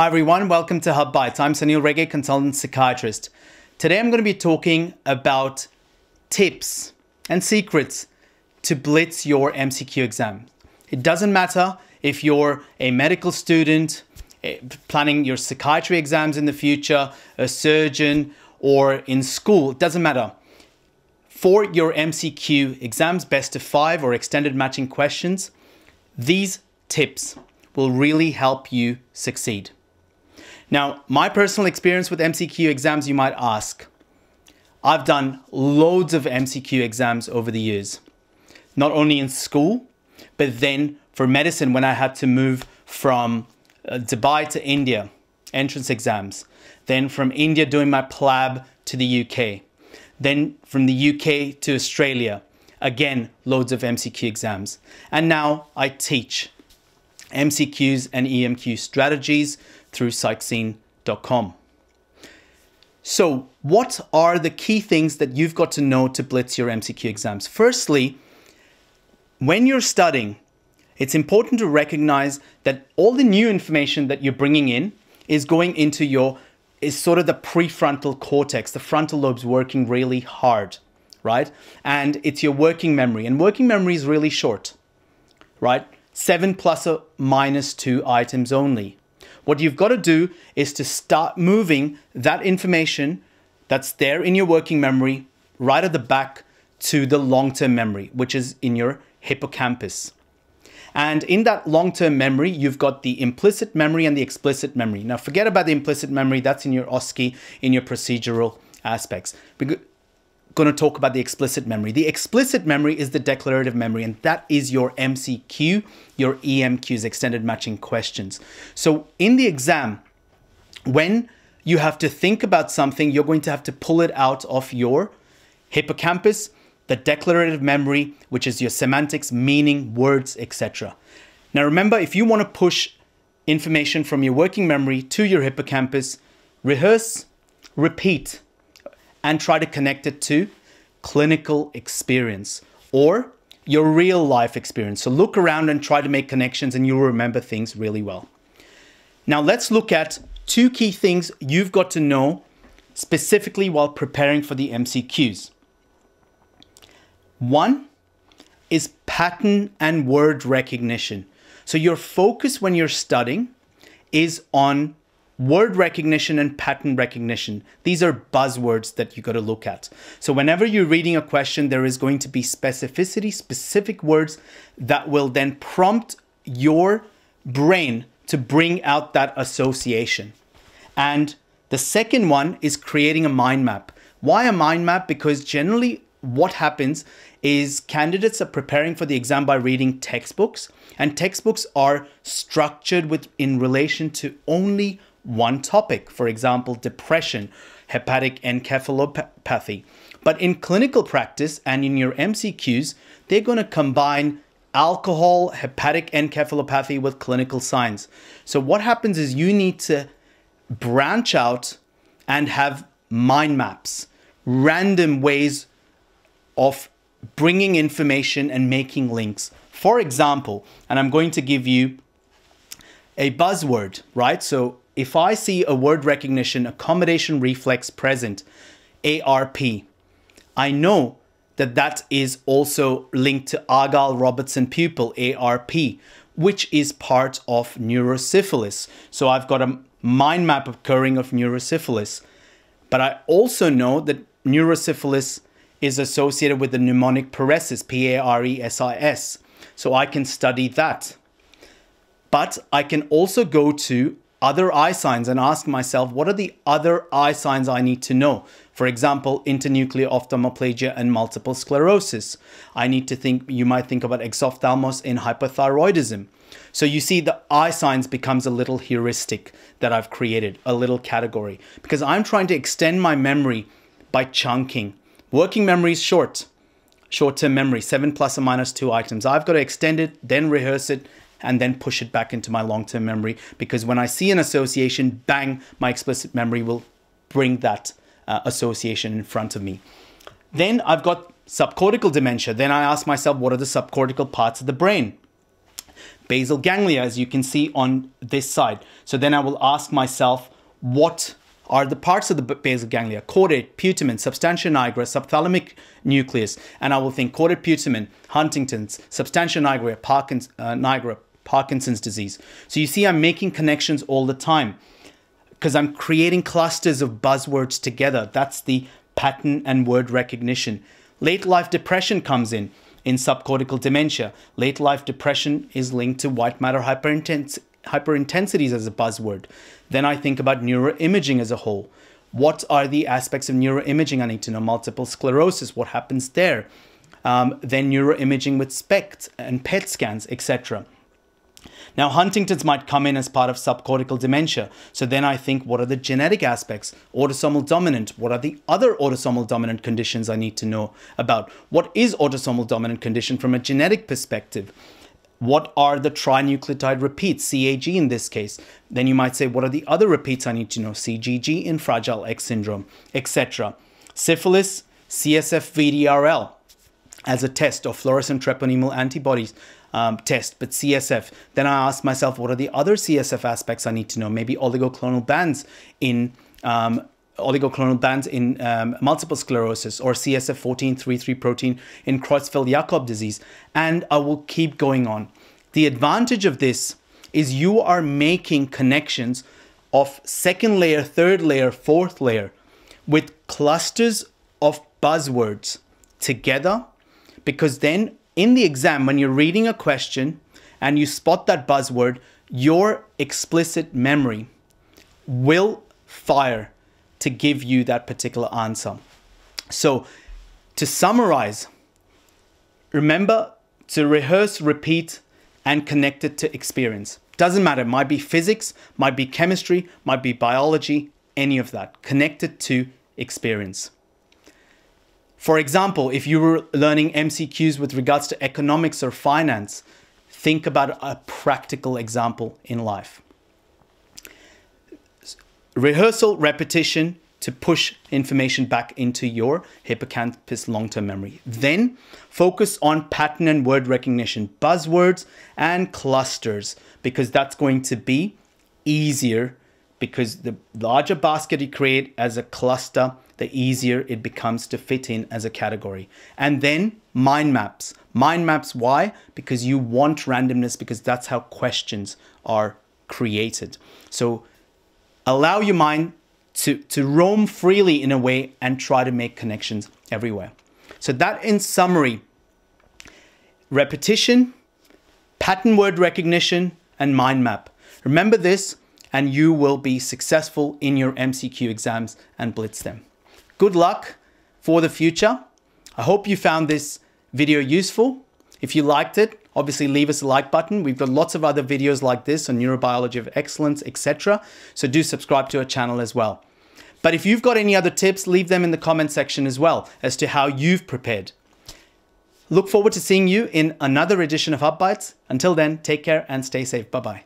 Hi everyone, welcome to Hub Bites. I'm Sanil Rege, consultant psychiatrist. Today I'm going to be talking about tips and secrets to blitz your MCQ exam. It doesn't matter if you're a medical student, eh, planning your psychiatry exams in the future, a surgeon, or in school, it doesn't matter. For your MCQ exams, best of five or extended matching questions, these tips will really help you succeed. Now, my personal experience with MCQ exams, you might ask. I've done loads of MCQ exams over the years, not only in school, but then for medicine when I had to move from uh, Dubai to India, entrance exams, then from India doing my PLAB to the UK, then from the UK to Australia, again, loads of MCQ exams. And now I teach MCQs and EMQ strategies through psychscene.com. So, what are the key things that you've got to know to blitz your MCQ exams? Firstly, when you're studying, it's important to recognize that all the new information that you're bringing in is going into your is sort of the prefrontal cortex. The frontal lobe's working really hard, right? And it's your working memory. And working memory is really short, right? Seven plus or minus two items only. What you've got to do is to start moving that information that's there in your working memory right at the back to the long term memory, which is in your hippocampus. And in that long term memory, you've got the implicit memory and the explicit memory. Now, forget about the implicit memory, that's in your OSCE, in your procedural aspects going to talk about the explicit memory. The explicit memory is the declarative memory, and that is your MCQ, your EMQs, extended matching questions. So in the exam, when you have to think about something, you're going to have to pull it out of your hippocampus, the declarative memory, which is your semantics, meaning, words, etc. Now remember, if you want to push information from your working memory to your hippocampus, rehearse, repeat and try to connect it to clinical experience or your real life experience. So look around and try to make connections and you'll remember things really well. Now let's look at two key things you've got to know specifically while preparing for the MCQs. One is pattern and word recognition. So your focus when you're studying is on word recognition and pattern recognition. These are buzzwords that you got to look at. So whenever you're reading a question, there is going to be specificity, specific words that will then prompt your brain to bring out that association. And the second one is creating a mind map. Why a mind map? Because generally what happens is candidates are preparing for the exam by reading textbooks and textbooks are structured with in relation to only one topic, for example, depression, hepatic encephalopathy. But in clinical practice and in your MCQs, they're going to combine alcohol, hepatic encephalopathy with clinical signs. So what happens is you need to branch out and have mind maps, random ways of bringing information and making links. For example, and I'm going to give you a buzzword, right? So if I see a word recognition accommodation reflex present, ARP, I know that that is also linked to Argyll Robertson pupil, ARP, which is part of neurosyphilis. So I've got a mind map occurring of neurosyphilis. But I also know that neurosyphilis is associated with the mnemonic paresis, P A R E S I S. So I can study that. But I can also go to other eye signs and ask myself, what are the other eye signs I need to know? For example, internuclear ophthalmoplegia and multiple sclerosis. I need to think, you might think about exophthalmos in hypothyroidism. So you see the eye signs becomes a little heuristic that I've created, a little category, because I'm trying to extend my memory by chunking. Working memory is short, short-term memory, seven plus or minus two items. I've got to extend it, then rehearse it, and then push it back into my long term memory because when I see an association, bang, my explicit memory will bring that uh, association in front of me. Then I've got subcortical dementia. Then I ask myself, what are the subcortical parts of the brain? Basal ganglia, as you can see on this side. So then I will ask myself, what are the parts of the basal ganglia, caudate, putamen, substantia nigra, subthalamic nucleus, and I will think caudate putamen, Huntington's, substantia nigra, Parkinson's, uh, nigra, Parkinson's disease. So you see I'm making connections all the time because I'm creating clusters of buzzwords together. That's the pattern and word recognition. Late life depression comes in in subcortical dementia. Late life depression is linked to white matter hyperintensity hyperintensities as a buzzword. Then I think about neuroimaging as a whole. What are the aspects of neuroimaging I need to know? Multiple sclerosis, what happens there? Um, then neuroimaging with SPECT and PET scans, etc. Now, Huntington's might come in as part of subcortical dementia. So then I think, what are the genetic aspects? Autosomal dominant. What are the other autosomal dominant conditions I need to know about? What is autosomal dominant condition from a genetic perspective? What are the trinucleotide repeats, CAG in this case? Then you might say, what are the other repeats I need to know? CGG in Fragile X syndrome, etc. Syphilis, CSF VDRL as a test of fluorescent treponemal antibodies um, test, but CSF. Then I ask myself, what are the other CSF aspects I need to know? Maybe oligoclonal bands in um, oligoclonal bands in um, multiple sclerosis or CSF1433 protein in Creutzfeldt-Jakob disease. And I will keep going on. The advantage of this is you are making connections of second layer, third layer, fourth layer with clusters of buzzwords together because then in the exam, when you're reading a question and you spot that buzzword, your explicit memory will fire to give you that particular answer. So, to summarize, remember to rehearse, repeat, and connect it to experience. Doesn't matter, might be physics, might be chemistry, might be biology, any of that. Connect it to experience. For example, if you were learning MCQs with regards to economics or finance, think about a practical example in life rehearsal, repetition to push information back into your hippocampus long-term memory. Then focus on pattern and word recognition, buzzwords and clusters, because that's going to be easier because the larger basket you create as a cluster, the easier it becomes to fit in as a category. And then mind maps. Mind maps, why? Because you want randomness because that's how questions are created. So allow your mind to, to roam freely in a way and try to make connections everywhere. So that in summary, repetition, pattern word recognition, and mind map. Remember this and you will be successful in your MCQ exams and blitz them. Good luck for the future. I hope you found this video useful. If you liked it, obviously leave us a like button. We've got lots of other videos like this on neurobiology of excellence, etc. So do subscribe to our channel as well. But if you've got any other tips, leave them in the comment section as well as to how you've prepared. Look forward to seeing you in another edition of Hub Bites. Until then, take care and stay safe. Bye-bye.